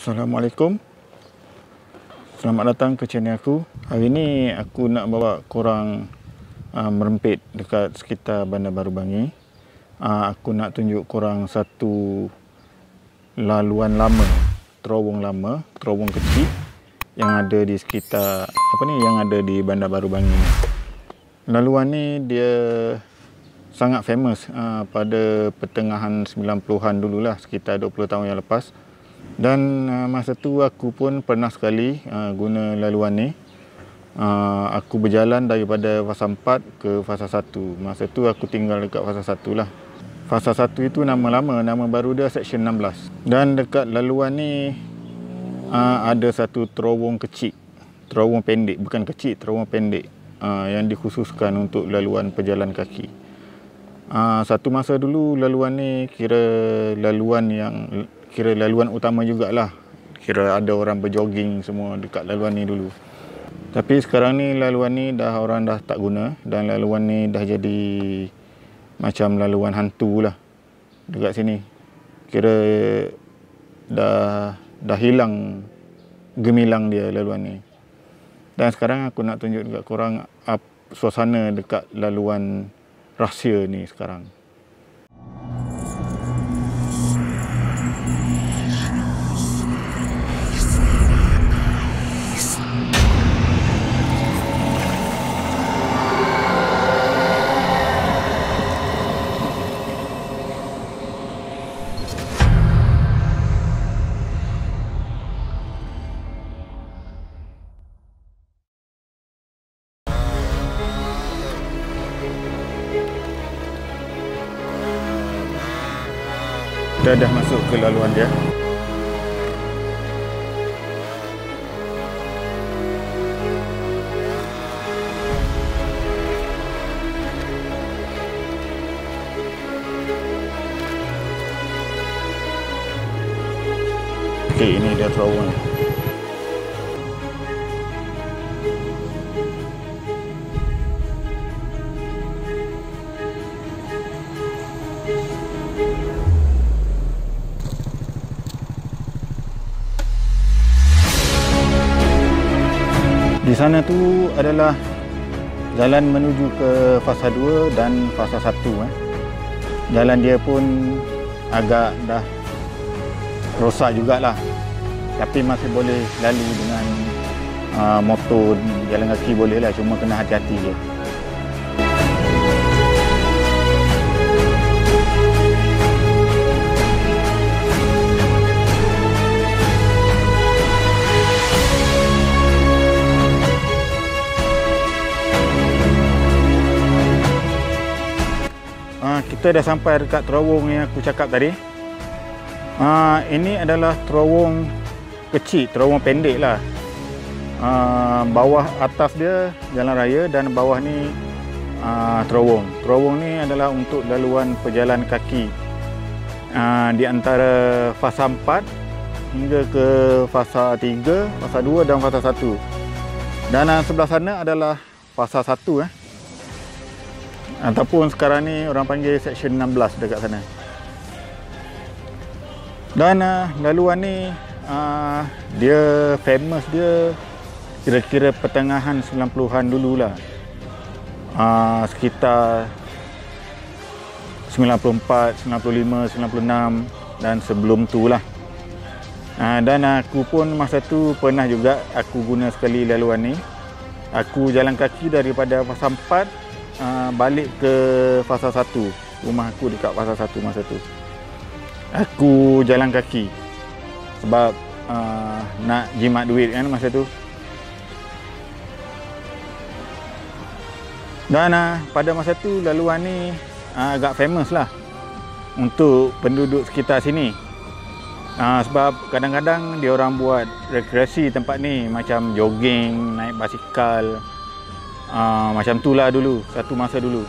Assalamualaikum. Selamat datang ke channel aku. Hari ni aku nak bawa korang uh, merempit dekat sekitar Bandar Baru Bangi. Uh, Aku nak tunjuk korang satu laluan lama Terowong lama, terowong kecil Yang ada di sekitar, apa ni, yang ada di Bandar Baru Bangi Laluan ni dia sangat famous uh, pada pertengahan 90-an dululah sekitar 20 tahun yang lepas dan uh, masa tu aku pun pernah sekali uh, guna laluan ni. Uh, aku berjalan daripada fasa 4 ke fasa 1. Masa tu aku tinggal dekat fasa 1 lah. Fasa 1 itu nama lama, nama baru dia section 16. Dan dekat laluan ni uh, ada satu terowong kecil. Terowong pendek, bukan kecil, terowong pendek. Uh, yang dikhususkan untuk laluan pejalan kaki. Uh, satu masa dulu laluan ni kira laluan yang kira laluan utama jugalah. Kira ada orang berjoging semua dekat laluan ni dulu. Tapi sekarang ni laluan ni dah orang dah tak guna dan laluan ni dah jadi macam laluan hantu lah dekat sini. Kira dah dah hilang gemilang dia laluan ni. Dan sekarang aku nak tunjuk dekat korang suasana dekat laluan rahsia ni sekarang Kita dah masuk ke laluan dia. Okey, ini dia terowong. Sana tu adalah jalan menuju ke fasa 2 dan fasa 1 eh. Jalan dia pun agak dah rosak jugalah. Tapi masih boleh lalu dengan uh, motor jalan kaki boleh lah cuma kena hati-hati je. Kita dah sampai dekat terowong yang aku cakap tadi. Uh, ini adalah terowong kecil, terowong pendek lah. Uh, bawah atas dia jalan raya dan bawah ni uh, terowong. Terowong ni adalah untuk laluan pejalan kaki uh, di antara fasa 4 hingga ke fasa 3, fasa 2 dan fasa 1. Dan sebelah sana adalah fasa 1 eh ataupun sekarang ni orang panggil section 16 dekat sana. Dan uh, laluan ni uh, dia famous dia kira-kira pertengahan 90-an dululah. Uh, sekitar 94, 95, 96 dan sebelum tu lah uh, dan aku pun masa tu pernah juga aku guna sekali laluan ni. Aku jalan kaki daripada fasa 4 uh, balik ke fasa 1 rumah aku dekat fasa 1 masa tu. Aku jalan kaki. Sebab uh, nak jimat duit kan masa tu. Dan uh, pada masa tu laluan ni uh, agak famous lah untuk penduduk sekitar sini. Uh, sebab kadang-kadang dia orang buat rekreasi tempat ni. Macam jogging, naik basikal uh, macam tu lah dulu satu masa dulu.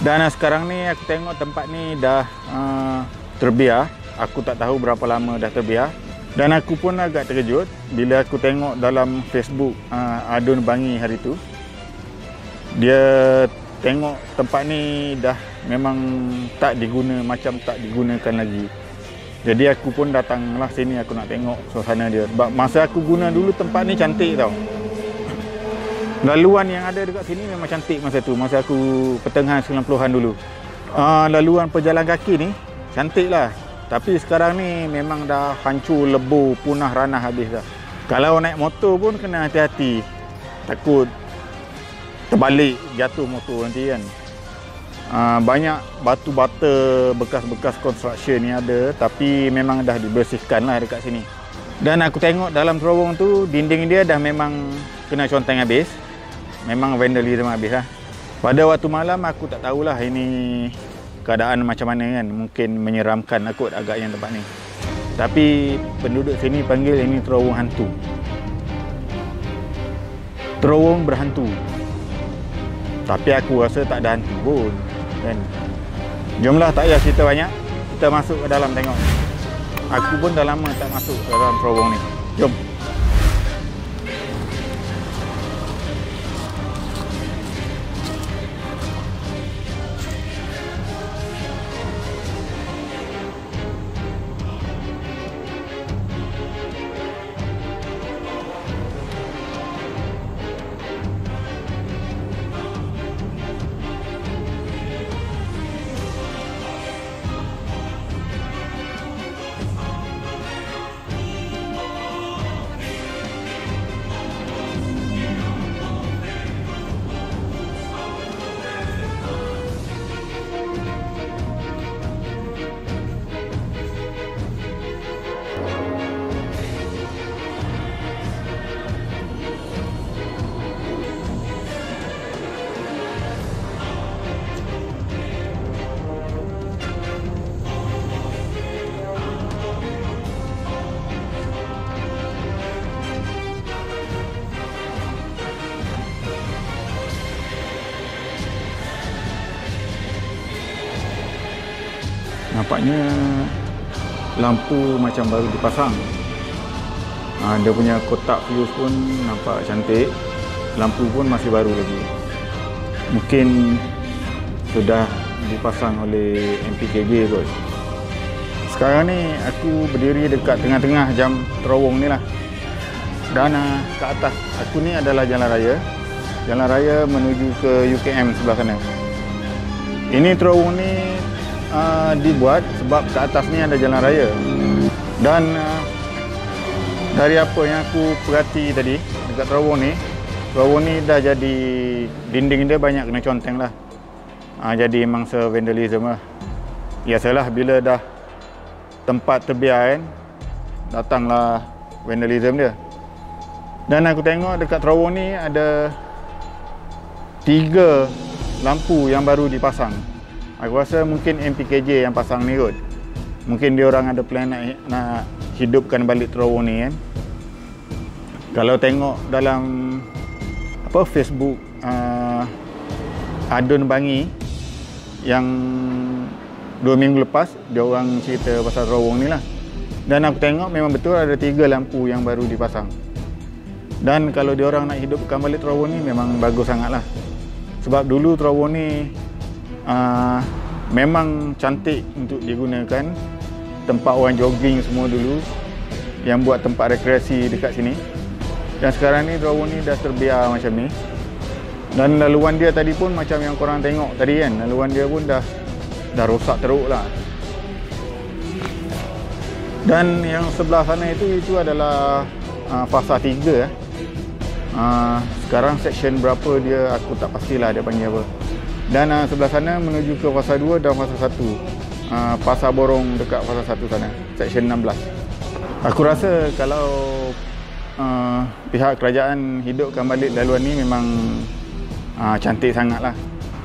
Dan uh, sekarang ni aku tengok tempat ni dah uh, terbiar. Aku tak tahu berapa lama dah terbiar. Dan aku pun agak terkejut bila aku tengok dalam Facebook uh, Adun Bangi hari tu. Dia tengok tempat ni dah memang tak diguna macam tak digunakan lagi. Jadi aku pun datanglah sini aku nak tengok suasana dia. Sebab masa aku guna dulu tempat ni cantik tau. Laluan yang ada dekat sini memang cantik masa tu. Masa aku pertengahan 90-an dulu. Uh, laluan pejalan kaki ni cantik lah. Tapi sekarang ni memang dah hancur, lebur, punah, ranah habis dah. Kalau naik motor pun kena hati-hati. Takut terbalik jatuh motor nanti kan. Uh, banyak batu bata bekas-bekas construction ni ada tapi memang dah dibersihkan lah dekat sini dan aku tengok dalam terowong tu dinding dia dah memang kena conteng habis memang vandalism habis lah. Pada waktu malam aku tak tahulah ini keadaan macam mana kan. Mungkin menyeramkan aku agaknya tempat ni. Tapi penduduk sini panggil ini terowong hantu. Terowong berhantu. Tapi aku rasa tak ada hantu pun kan. Jomlah tak payah cerita banyak. Kita masuk ke dalam tengok. Aku pun dah lama tak masuk ke dalam terowong ni. Jom nampaknya lampu macam baru dipasang. Ha, dia punya kotak fuse pun nampak cantik. Lampu pun masih baru lagi. Mungkin sudah dipasang oleh MPKG kot. Sekarang ni aku berdiri dekat tengah-tengah jam terowong ni lah. Dan uh, ke atas aku ni adalah jalan raya. Jalan raya menuju ke UKM sebelah sana. Ini terowong ni uh, dibuat sebab ke atas ni ada jalan raya. Dan uh, dari apa yang aku perhati tadi dekat terowong ni terowong ni dah jadi dinding dia banyak kena conteng lah. Uh, jadi mangsa vandalism lah. Biasalah bila dah tempat terbiar kan datanglah vandalism dia. Dan aku tengok dekat terowong ni ada tiga lampu yang baru dipasang Aku rasa mungkin MPKJ yang pasang ni kot. Mungkin dia orang ada plan nak, nak hidupkan balik terowong ni kan. Kalau tengok dalam apa Facebook uh, Adun Bangi yang dua minggu lepas dia orang cerita pasal terowong ni lah. Dan aku tengok memang betul ada tiga lampu yang baru dipasang. Dan kalau dia orang nak hidupkan balik terowong ni memang bagus sangat lah. Sebab dulu terowong ni uh, memang cantik untuk digunakan. Tempat orang jogging semua dulu yang buat tempat rekreasi dekat sini. Dan sekarang ni terowong ni dah terbiar macam ni. Dan laluan dia tadi pun macam yang korang tengok tadi kan. Laluan dia pun dah dah rosak teruk lah. Dan yang sebelah sana itu itu adalah uh, fasa 3 eh. uh, sekarang section berapa dia aku tak pastilah dia panggil apa dan uh, sebelah sana menuju ke fasa 2 dan fasa 1 uh, ah, pasar borong dekat fasa 1 sana section 16 aku rasa kalau uh, pihak kerajaan hidupkan balik laluan ni memang uh, cantik sangat lah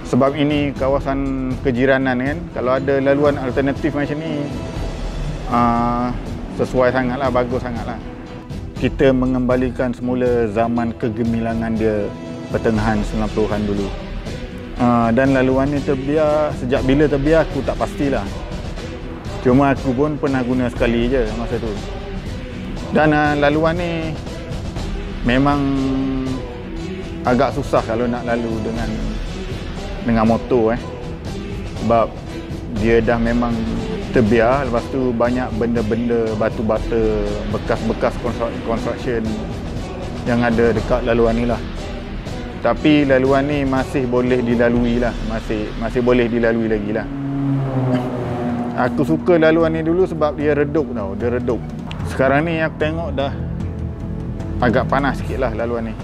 sebab ini kawasan kejiranan kan kalau ada laluan alternatif macam ni uh, sesuai sangat lah bagus sangat lah kita mengembalikan semula zaman kegemilangan dia pertengahan 90-an dulu Uh, dan laluan ni terbiar sejak bila terbiar aku tak pastilah. Cuma aku pun pernah guna sekali je masa tu. Dan uh, laluan ni memang agak susah kalau nak lalu dengan dengan motor eh. Sebab dia dah memang kita biar lepas tu banyak benda-benda batu bata bekas-bekas construction yang ada dekat laluan ni lah tapi laluan ni masih boleh dilalui lah masih masih boleh dilalui lagi lah aku suka laluan ni dulu sebab dia redup tau dia redup. Sekarang ni aku tengok dah agak panas sikit lah laluan ni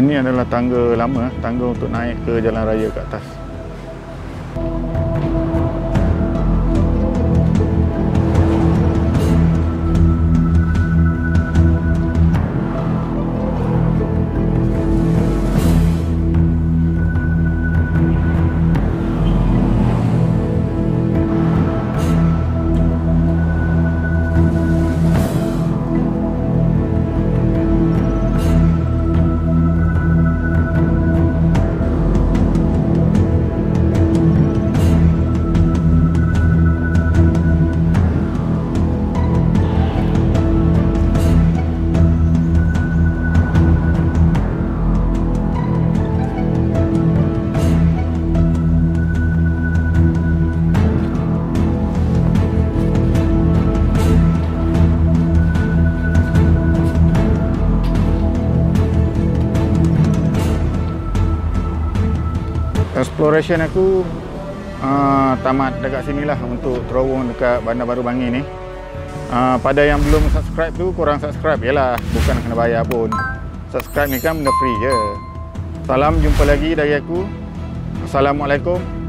Ini adalah tangga lama, tangga untuk naik ke jalan raya ke atas. Exploration aku uh, tamat dekat sini lah untuk terowong dekat Bandar Baru Bangi ni. Uh, pada yang belum subscribe tu korang subscribe yalah bukan kena bayar pun. Subscribe ni kan benda free je. Salam jumpa lagi dari aku. Assalamualaikum